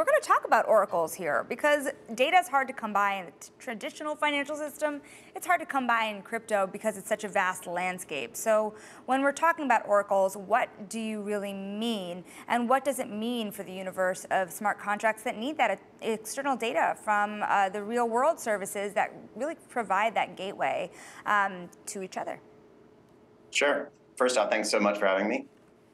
we're going to talk about oracles here because data is hard to come by in the traditional financial system. It's hard to come by in crypto because it's such a vast landscape. So when we're talking about oracles, what do you really mean? And what does it mean for the universe of smart contracts that need that external data from uh, the real world services that really provide that gateway um, to each other? Sure. First off, thanks so much for having me.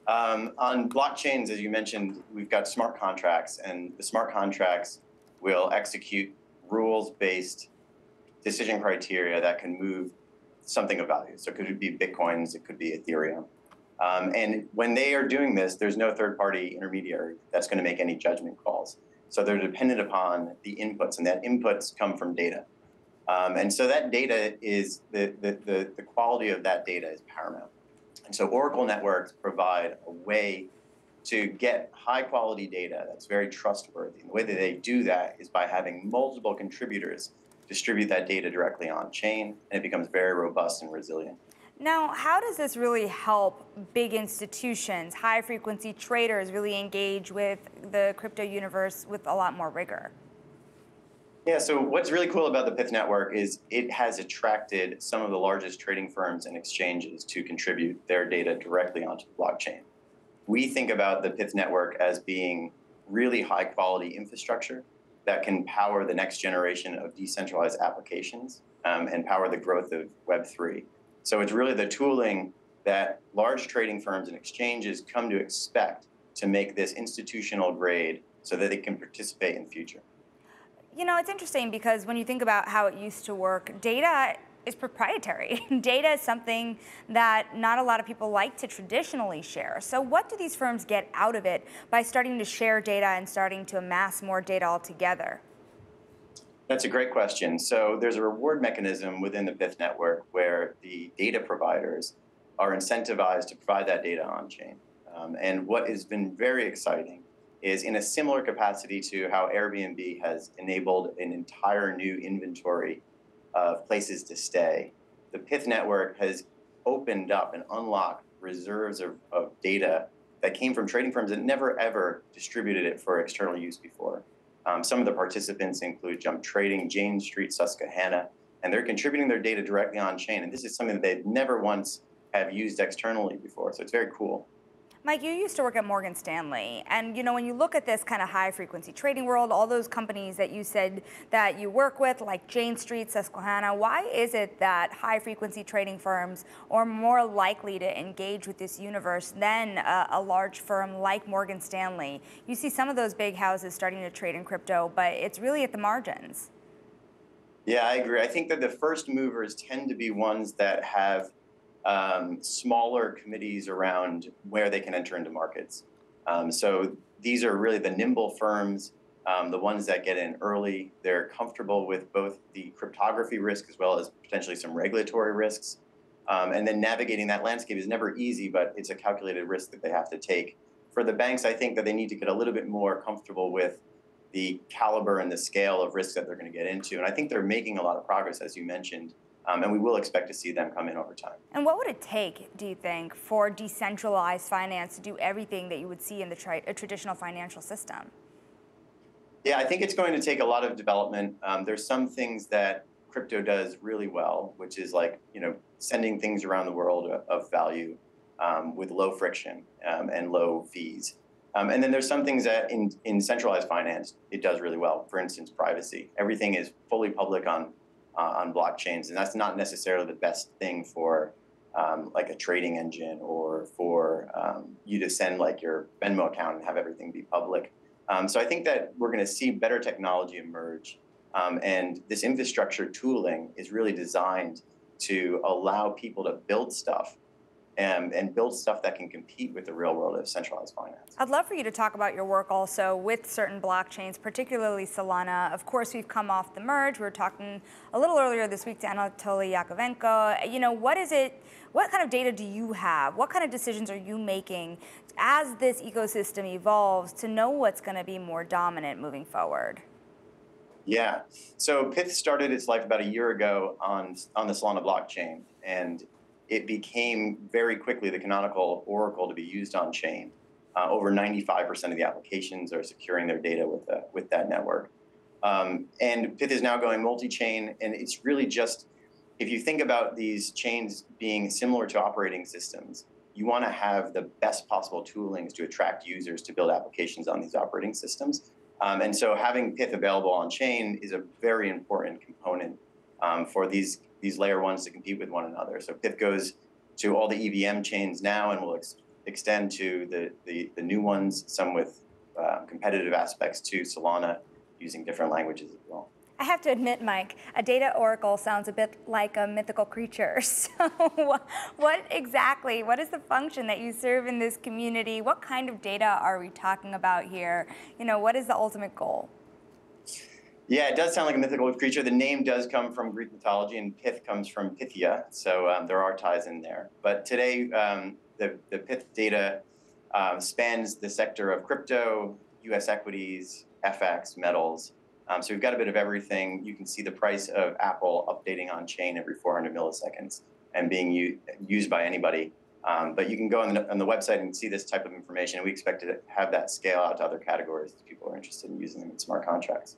Um, on blockchains, as you mentioned, we've got smart contracts, and the smart contracts will execute rules-based decision criteria that can move something of value. So it could be Bitcoins, it could be Ethereum. Um, and when they are doing this, there's no third-party intermediary that's going to make any judgment calls. So they're dependent upon the inputs, and that inputs come from data. Um, and so that data is, the, the, the, the quality of that data is paramount. And so Oracle networks provide a way to get high quality data that's very trustworthy. And the way that they do that is by having multiple contributors distribute that data directly on chain, and it becomes very robust and resilient. Now, how does this really help big institutions, high frequency traders really engage with the crypto universe with a lot more rigor? Yeah, so what's really cool about the Pyth network is it has attracted some of the largest trading firms and exchanges to contribute their data directly onto the blockchain. We think about the Pyth network as being really high quality infrastructure that can power the next generation of decentralized applications um, and power the growth of Web3. So it's really the tooling that large trading firms and exchanges come to expect to make this institutional grade so that they can participate in future. You know, it's interesting because when you think about how it used to work, data is proprietary. data is something that not a lot of people like to traditionally share. So what do these firms get out of it by starting to share data and starting to amass more data altogether? That's a great question. So there's a reward mechanism within the Pyth network where the data providers are incentivized to provide that data on chain. Um, and what has been very exciting is in a similar capacity to how Airbnb has enabled an entire new inventory of places to stay. The Pyth network has opened up and unlocked reserves of, of data that came from trading firms that never ever distributed it for external use before. Um, some of the participants include Jump Trading, Jane Street, Susquehanna, and they're contributing their data directly on chain. And this is something that they've never once have used externally before. So it's very cool. Mike, you used to work at Morgan Stanley, and you know when you look at this kind of high frequency trading world, all those companies that you said that you work with, like Jane Street, Susquehanna, why is it that high frequency trading firms are more likely to engage with this universe than a, a large firm like Morgan Stanley? You see some of those big houses starting to trade in crypto, but it's really at the margins. Yeah, I agree. I think that the first movers tend to be ones that have um, smaller committees around where they can enter into markets. Um, so these are really the nimble firms, um, the ones that get in early. They're comfortable with both the cryptography risk as well as potentially some regulatory risks. Um, and then navigating that landscape is never easy, but it's a calculated risk that they have to take. For the banks, I think that they need to get a little bit more comfortable with the caliber and the scale of risks that they're going to get into. And I think they're making a lot of progress, as you mentioned. Um, and we will expect to see them come in over time. And what would it take, do you think, for decentralized finance to do everything that you would see in the tra traditional financial system? Yeah, I think it's going to take a lot of development. Um, there's some things that crypto does really well, which is like you know sending things around the world of value um, with low friction um, and low fees. Um, and then there's some things that in, in centralized finance it does really well. For instance, privacy. Everything is fully public on uh, on blockchains, and that's not necessarily the best thing for um, like a trading engine or for um, you to send like your Venmo account and have everything be public. Um, so I think that we're going to see better technology emerge, um, and this infrastructure tooling is really designed to allow people to build stuff and, and build stuff that can compete with the real world of centralized finance. I'd love for you to talk about your work also with certain blockchains, particularly Solana. Of course, we've come off the merge. We were talking a little earlier this week to Anatoly Yakovenko. You know, what is it, what kind of data do you have? What kind of decisions are you making as this ecosystem evolves to know what's going to be more dominant moving forward? Yeah. So Pyth started its life about a year ago on on the Solana blockchain, and it became very quickly the canonical oracle to be used on chain. Uh, over 95% of the applications are securing their data with, the, with that network. Um, and Pyth is now going multi chain, and it's really just if you think about these chains being similar to operating systems, you want to have the best possible toolings to attract users to build applications on these operating systems. Um, and so having Pyth available on chain is a very important component um, for these, these layer ones to compete with one another. So Pyth goes to all the EVM chains now and will ex- extend to the, the, the, new ones, some with uh, competitive aspects to Solana using different languages as well. I have to admit, Mike, a data oracle sounds a bit like a mythical creature. So, what exactly, what is the function that you serve in this community? What kind of data are we talking about here? You know, what is the ultimate goal? Yeah, it does sound like a mythical creature. The name does come from Greek mythology, and Pyth comes from Pythia, so um, there are ties in there. But today, um, the, the Pyth data um, spans the sector of crypto, US equities, FX, metals, um, so we've got a bit of everything. You can see the price of Apple updating on chain every 400 milliseconds and being u- used by anybody. Um, but you can go on the, on the website and see this type of information. We expect to have that scale out to other categories if people are interested in using them in smart contracts.